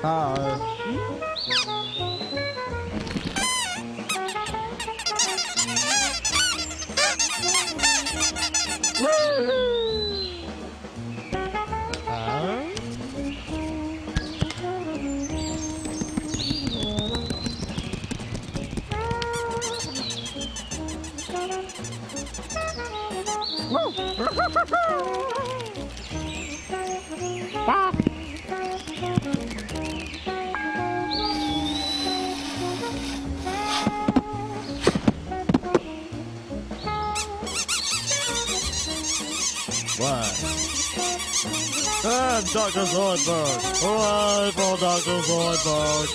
Ah, ah. Ah, Dr. Zoidberg! Hooray for Dr. Zoidberg!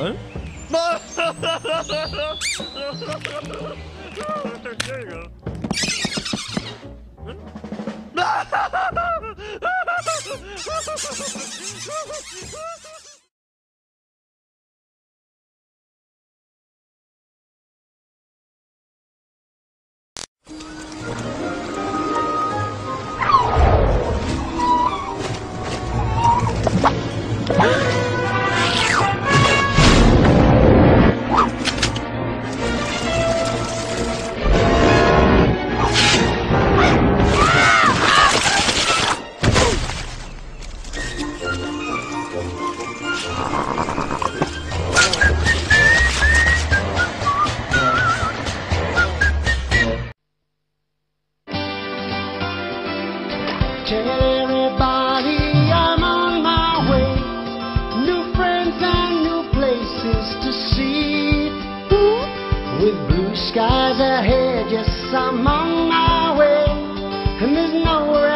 응? 어, 마! Tell everybody I'm on my way. New friends and new places to see. With blue skies ahead, yes, I'm on my way. And there's nowhere.